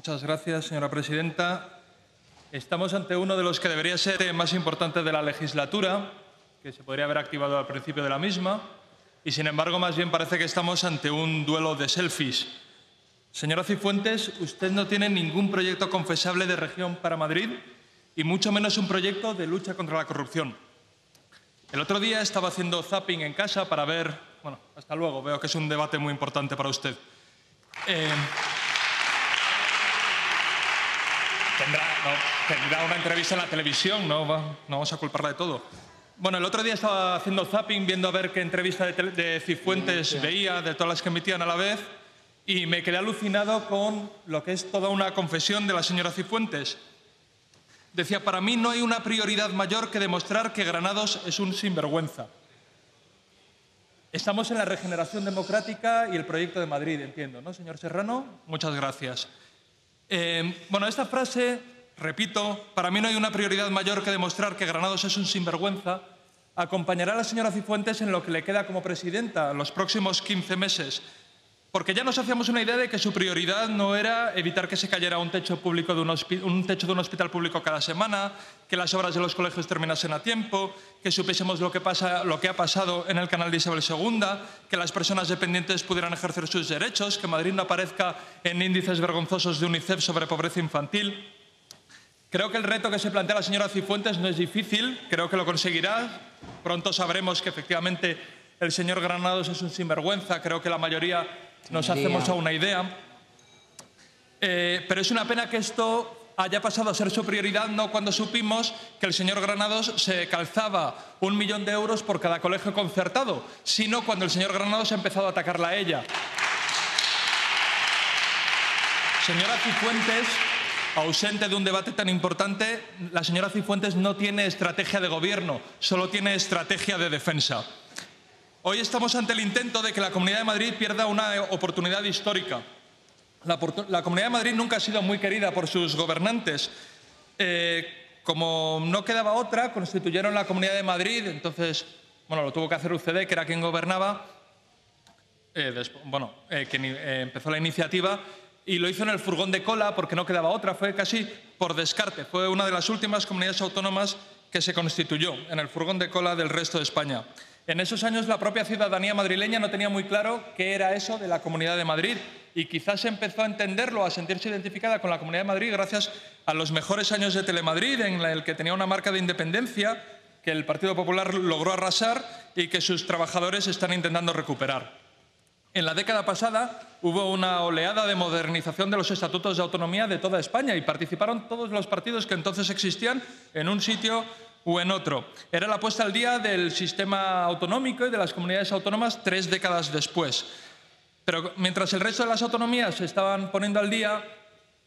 Muchas gracias, señora presidenta. Estamos ante uno de los que debería ser más importante de la legislatura, que se podría haber activado al principio de la misma, y sin embargo más bien parece que estamos ante un duelo de selfies. Señora Cifuentes, usted no tiene ningún proyecto confesable de región para Madrid y mucho menos un proyecto de lucha contra la corrupción. El otro día estaba haciendo zapping en casa para ver... Bueno, hasta luego, veo que es un debate muy importante para usted. Eh, tendrá, una entrevista en la televisión, no, no vamos a culparla de todo. Bueno, el otro día estaba haciendo zapping, viendo a ver qué entrevista de, de Cifuentes veía, de todas las que emitían a la vez, y me quedé alucinado con lo que es toda una confesión de la señora Cifuentes. Decía, para mí no hay una prioridad mayor que demostrar que Granados es un sinvergüenza. Estamos en la regeneración democrática y el proyecto de Madrid, entiendo, ¿no, señor Serrano? Muchas gracias. Eh, bueno, esta frase, repito, para mí no hay una prioridad mayor que demostrar que Granados es un sinvergüenza. Acompañará a la señora Cifuentes en lo que le queda como presidenta los próximos 15 meses porque ya nos hacíamos una idea de que su prioridad no era evitar que se cayera un techo, público de un, techo de un hospital público cada semana, que las obras de los colegios terminasen a tiempo, que supiésemos lo que, pasa, lo que ha pasado en el canal de Isabel II, que las personas dependientes pudieran ejercer sus derechos, que Madrid no aparezca en índices vergonzosos de UNICEF sobre pobreza infantil. Creo que el reto que se plantea la señora Cifuentes no es difícil, creo que lo conseguirá. Pronto sabremos que efectivamente el señor Granados es un sinvergüenza, creo que la mayoría nos hacemos a una idea. Eh, pero es una pena que esto haya pasado a ser su prioridad no cuando supimos que el señor Granados se calzaba un millón de euros por cada colegio concertado, sino cuando el señor Granados ha empezado a atacarla a ella. Señora Cifuentes, ausente de un debate tan importante, la señora Cifuentes no tiene estrategia de gobierno, solo tiene estrategia de defensa. Hoy estamos ante el intento de que la Comunidad de Madrid pierda una oportunidad histórica. La, Comunidad de Madrid nunca ha sido muy querida por sus gobernantes. Eh, como no quedaba otra, constituyeron la Comunidad de Madrid, entonces, bueno, lo tuvo que hacer UCD, que era quien gobernaba, eh, bueno, eh, quien empezó la iniciativa, y lo hizo en el furgón de cola porque no quedaba otra, fue casi por descarte, fue una de las últimas comunidades autónomas que se constituyó en el furgón de cola del resto de España. En esos años la propia ciudadanía madrileña no tenía muy claro qué era eso de la Comunidad de Madrid y quizás empezó a entenderlo, a sentirse identificada con la Comunidad de Madrid gracias a los mejores años de Telemadrid, en el que tenía una marca de independencia que el Partido Popular logró arrasar y que sus trabajadores están intentando recuperar. En la década pasada hubo una oleada de modernización de los estatutos de autonomía de toda España y participaron todos los partidos que entonces existían en un sitio o en otro. Era la puesta al día del sistema autonómico y de las comunidades autónomas tres décadas después. Pero mientras el resto de las autonomías se estaban poniendo al día,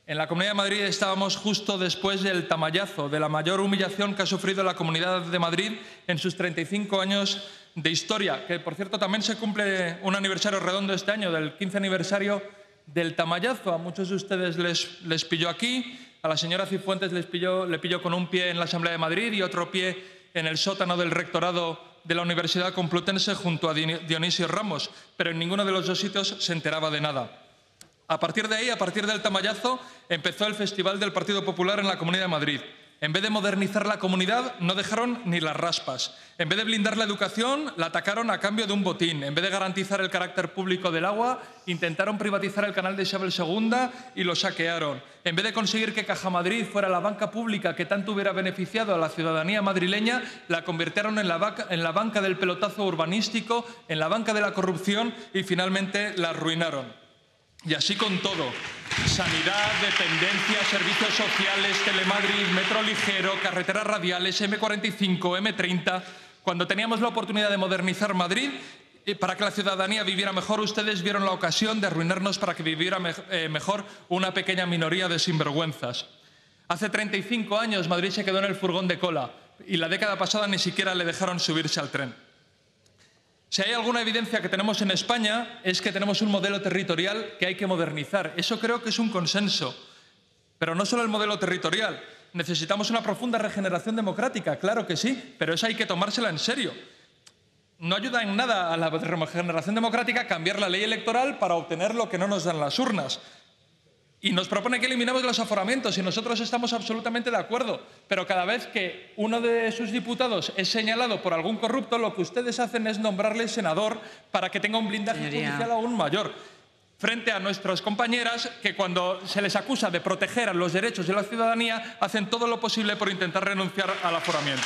en la Comunidad de Madrid estábamos justo después del tamallazo, de la mayor humillación que ha sufrido la Comunidad de Madrid en sus 35 años de historia, que por cierto también se cumple un aniversario redondo este año, del 15 aniversario del tamallazo. A muchos de ustedes les, les pilló aquí, a la señora Cifuentes les pilló, le pilló con un pie en la Asamblea de Madrid y otro pie en el sótano del rectorado de la Universidad Complutense junto a Dionisio Ramos, pero en ninguno de los dos sitios se enteraba de nada. A partir de ahí, a partir del tamallazo, empezó el Festival del Partido Popular en la Comunidad de Madrid. En vez de modernizar la comunidad, no dejaron ni las raspas. En vez de blindar la educación, la atacaron a cambio de un botín. En vez de garantizar el carácter público del agua, intentaron privatizar el canal de Isabel II y lo saquearon. En vez de conseguir que Caja Madrid fuera la banca pública que tanto hubiera beneficiado a la ciudadanía madrileña, la convirtieron en la, en la banca del pelotazo urbanístico, en la banca de la corrupción y finalmente la arruinaron. Y así con todo. Sanidad, dependencia, servicios sociales, Telemadrid, metro ligero, carreteras radiales, M45, M30. Cuando teníamos la oportunidad de modernizar Madrid, para que la ciudadanía viviera mejor, ustedes vieron la ocasión de arruinarnos para que viviera eh, mejor una pequeña minoría de sinvergüenzas. Hace 35 años Madrid se quedó en el furgón de cola y la década pasada ni siquiera le dejaron subirse al tren. Si hay alguna evidencia que tenemos en España es que tenemos un modelo territorial que hay que modernizar. Eso creo que es un consenso. Pero no solo el modelo territorial. Necesitamos una profunda regeneración democrática, claro que sí, pero esa hay que tomársela en serio. No ayuda en nada a la regeneración democrática cambiar la ley electoral para obtener lo que no nos dan las urnas. Y nos propone que eliminemos los aforamientos y nosotros estamos absolutamente de acuerdo. Pero cada vez que uno de sus diputados es señalado por algún corrupto, lo que ustedes hacen es nombrarle senador para que tenga un blindaje Señoría. judicial aún mayor. Frente a nuestras compañeras que cuando se les acusa de proteger a los derechos de la ciudadanía hacen todo lo posible por intentar renunciar al aforamiento.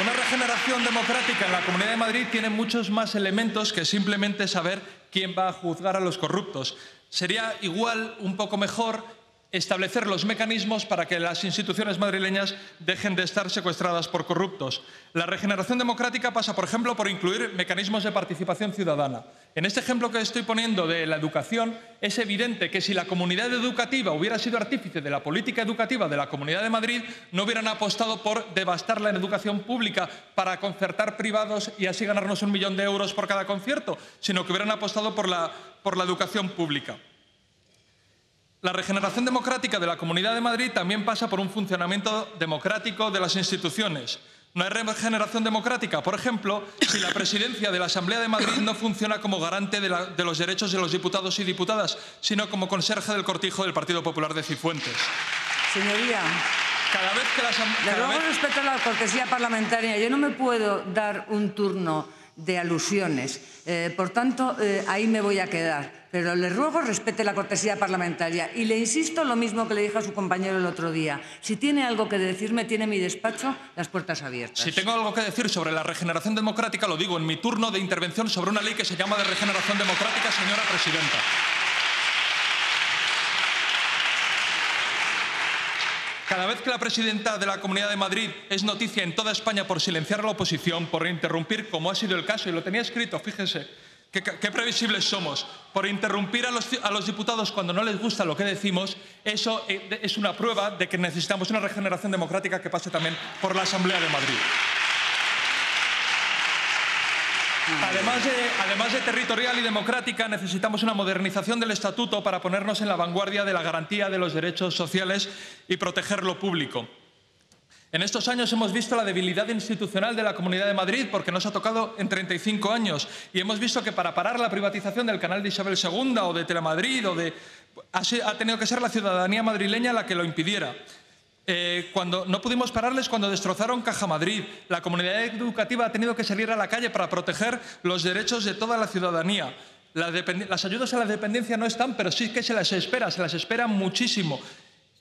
Una regeneración democrática en la Comunidad de Madrid tiene muchos más elementos que simplemente saber quién va a juzgar a los corruptos. Sería igual un poco mejor establecer los mecanismos para que las instituciones madrileñas dejen de estar secuestradas por corruptos. La regeneración democrática pasa, por ejemplo, por incluir mecanismos de participación ciudadana. En este ejemplo que estoy poniendo de la educación, es evidente que si la comunidad educativa hubiera sido artífice de la política educativa de la Comunidad de Madrid, no hubieran apostado por devastar la educación pública para concertar privados y así ganarnos un millón de euros por cada concierto, sino que hubieran apostado por la, por la educación pública. La regeneración democrática de la Comunidad de Madrid también pasa por un funcionamiento democrático de las instituciones. No hay regeneración democrática, por ejemplo, si la presidencia de la Asamblea de Madrid no funciona como garante de, la- de los derechos de los diputados y diputadas, sino como conserje del cortijo del Partido Popular de Cifuentes. Señoría, Cada vez que la Asam- le ruego vez- respeto a la cortesía parlamentaria. Yo no me puedo dar un turno de alusiones. Eh, por tanto, eh, ahí me voy a quedar. Pero le ruego respete la cortesía parlamentaria. Y le insisto lo mismo que le dije a su compañero el otro día. Si tiene algo que decirme, tiene mi despacho las puertas abiertas. Si tengo algo que decir sobre la regeneración democrática, lo digo en mi turno de intervención sobre una ley que se llama de regeneración democrática, señora presidenta. Cada vez que la presidenta de la Comunidad de Madrid es noticia en toda España por silenciar a la oposición, por interrumpir, como ha sido el caso, y lo tenía escrito, fíjense, qué, qué previsibles somos, por interrumpir a los, a los diputados cuando no les gusta lo que decimos, eso eh, es una prueba de que necesitamos una regeneración democrática que pase también por la Asamblea de Madrid. Además de, territorial y democrática, necesitamos una modernización del estatuto para ponernos en la vanguardia de la garantía de los derechos sociales y proteger lo público. En estos años hemos visto la debilidad institucional de la Comunidad de Madrid porque nos ha tocado en 35 años y hemos visto que para parar la privatización del canal de Isabel II o de Telemadrid o de ha tenido que ser la ciudadanía madrileña la que lo impidiera. Eh, cuando no pudimos pararles cuando destrozaron Caja Madrid. La comunidad educativa ha tenido que salir a la calle para proteger los derechos de toda la ciudadanía. Las ayudas a la dependencia no están, pero sí que se las espera, se las espera muchísimo.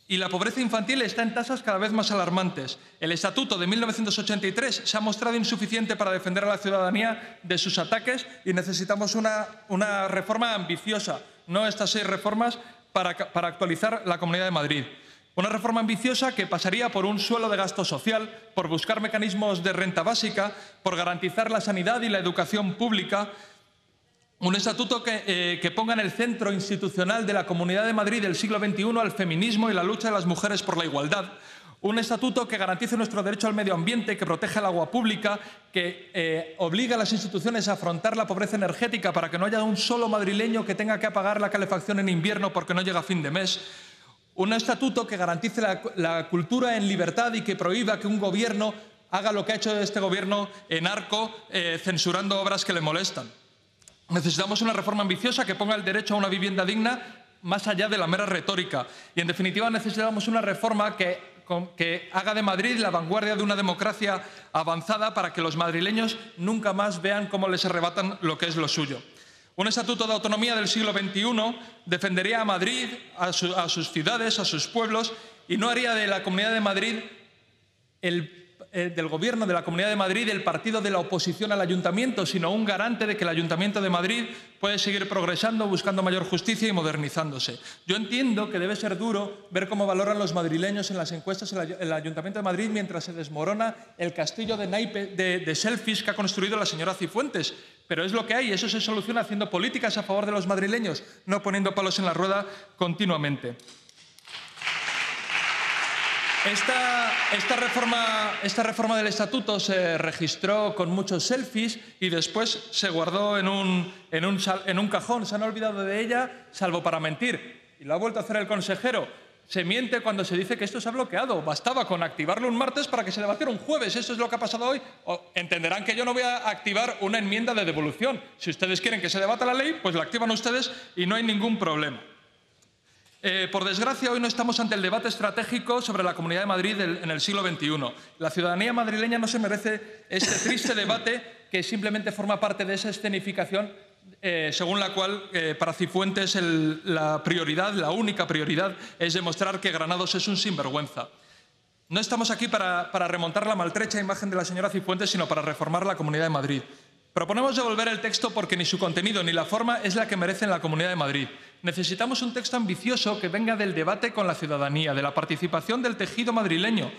Y la pobreza infantil está en tasas cada vez más alarmantes. El Estatuto de 1983 se ha mostrado insuficiente para defender a la ciudadanía de sus ataques y necesitamos una, reforma ambiciosa, no estas seis reformas, para actualizar la Comunidad de Madrid. Una reforma ambiciosa que pasaría por un suelo de gasto social, por buscar mecanismos de renta básica, por garantizar la sanidad y la educación pública, un estatuto que, eh, ponga en el centro institucional de la Comunidad de Madrid del siglo XXI al feminismo y la lucha de las mujeres por la igualdad. Un estatuto que garantice nuestro derecho al medio ambiente, que proteja el agua pública, que eh, obliga a las instituciones a afrontar la pobreza energética para que no haya un solo madrileño que tenga que apagar la calefacción en invierno porque no llega a fin de mes. Un estatuto que garantice la, cultura en libertad y que prohíba que un gobierno haga lo que ha hecho este gobierno en arco, eh, censurando obras que le molestan. Necesitamos una reforma ambiciosa que ponga el derecho a una vivienda digna más allá de la mera retórica. Y, en definitiva, necesitamos una reforma que, que haga de Madrid la vanguardia de una democracia avanzada para que los madrileños nunca más vean cómo les arrebatan lo que es lo suyo. Un estatuto de autonomía del siglo XXI defendería a Madrid, a, su- a sus ciudades, a sus pueblos, y no haría de la Comunidad de Madrid el, del gobierno de la Comunidad de Madrid el partido de la oposición al ayuntamiento, sino un garante de que el ayuntamiento de Madrid puede seguir progresando, buscando mayor justicia y modernizándose. Yo entiendo que debe ser duro ver cómo valoran los madrileños en las encuestas el, ay- el ayuntamiento de Madrid mientras se desmorona el castillo de naipe de, de selfies que ha construido la señora Cifuentes. Pero es lo que hay, eso se soluciona haciendo políticas a favor de los madrileños, no poniendo palos en la rueda continuamente. Esta, reforma, esta reforma del estatuto se registró con muchos selfies y después se guardó en un, en, un, en un cajón. Se han olvidado de ella, salvo para mentir. Y lo ha vuelto a hacer el consejero. Se miente cuando se dice que esto se ha bloqueado. Bastaba con activarlo un martes para que se debatiera un jueves. Eso es lo que ha pasado hoy. Entenderán que yo no voy a activar una enmienda de devolución. Si ustedes quieren que se debata la ley, pues la activan ustedes y no hay ningún problema. Eh, por desgracia, hoy no estamos ante el debate estratégico sobre la Comunidad de Madrid en el siglo XXI. La ciudadanía madrileña no se merece este triste debate que simplemente forma parte de esa escenificación eh, según la cual eh, para Cifuentes la prioridad, la única prioridad, es demostrar que Granados es un sinvergüenza. No estamos aquí para, remontar la maltrecha imagen de la señora Cifuentes, sino para reformar la Comunidad de Madrid. Proponemos devolver el texto porque ni su contenido ni la forma es la que merece la Comunidad de Madrid. Necesitamos un texto ambicioso que venga del debate con la ciudadanía, de la participación del tejido madrileño,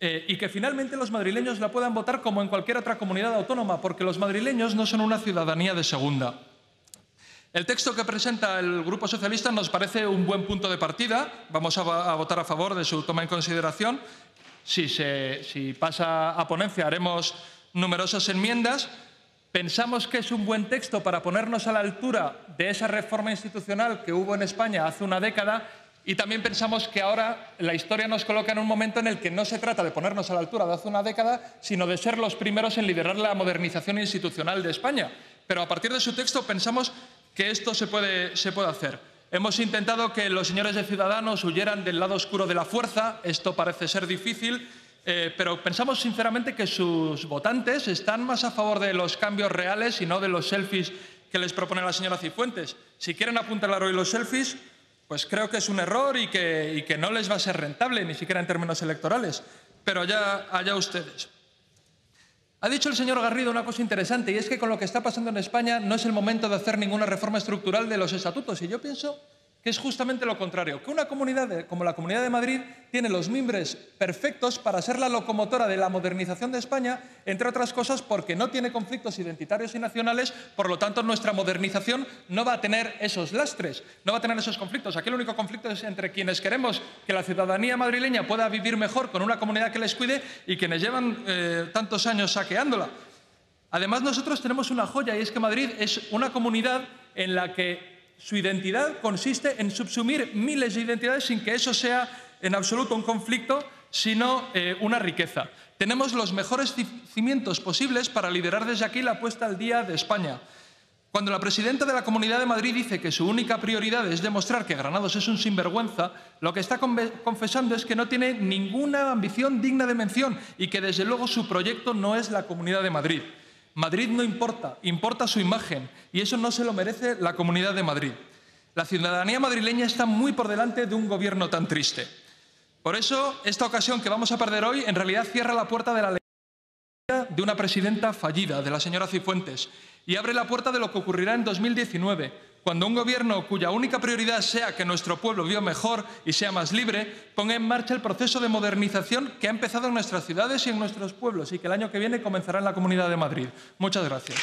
eh, y que finalmente los madrileños la puedan votar como en cualquier otra comunidad autónoma, porque los madrileños no son una ciudadanía de segunda. El texto que presenta el Grupo Socialista nos parece un buen punto de partida. Vamos a, votar a favor de su toma en consideración. Si, si pasa a ponencia, haremos numerosas enmiendas. Pensamos que es un buen texto para ponernos a la altura de esa reforma institucional que hubo en España hace una década y también pensamos que ahora la historia nos coloca en un momento en el que no se trata de ponernos a la altura de hace una década, sino de ser los primeros en liderar la modernización institucional de España. Pero a partir de su texto pensamos que esto se puede, se puede hacer. Hemos intentado que los señores de Ciudadanos huyeran del lado oscuro de la fuerza. Esto parece ser difícil, eh, pero pensamos sinceramente que sus votantes están más a favor de los cambios reales y no de los selfies que les propone la señora Cifuentes. Si quieren apuntalar hoy los selfies, pues creo que es un error y que, no les va a ser rentable, ni siquiera en términos electorales. Pero allá, allá ustedes. Ha dicho el señor Garrido una cosa interesante y es que con lo que está pasando en España no es el momento de hacer ninguna reforma estructural de los estatutos. Y yo pienso que es justamente lo contrario, que una comunidad como la Comunidad de Madrid tiene los mimbres perfectos para ser la locomotora de la modernización de España, entre otras cosas porque no tiene conflictos identitarios y nacionales, por lo tanto nuestra modernización no va a tener esos lastres, no va a tener esos conflictos. Aquí el único conflicto es entre quienes queremos que la ciudadanía madrileña pueda vivir mejor con una comunidad que les cuide y quienes llevan eh, tantos años saqueándola. Además, nosotros tenemos una joya y es que Madrid es una comunidad en la que su identidad consiste en subsumir miles de identidades sin que eso sea en absoluto un conflicto, sino eh, una riqueza. Tenemos los mejores cimientos posibles para liderar desde aquí la puesta al día de España. Cuando la presidenta de la Comunidad de Madrid dice que su única prioridad es demostrar que Granados es un sinvergüenza, lo que está confesando es que no tiene ninguna ambición digna de mención y que desde luego su proyecto no es la Comunidad de Madrid. Madrid no importa, importa su imagen y eso no se lo merece la Comunidad de Madrid. La ciudadanía madrileña está muy por delante de un gobierno tan triste. Por eso, esta ocasión que vamos a perder hoy en realidad cierra la puerta de la de una presidenta fallida, de la señora Cifuentes, y abre la puerta de lo que ocurrirá en 2019, cuando un gobierno cuya única prioridad sea que nuestro pueblo viva mejor y sea más libre, ponga en marcha el proceso de modernización que ha empezado en nuestras ciudades y en nuestros pueblos y que el año que viene comenzará en la Comunidad de Madrid. Muchas gracias.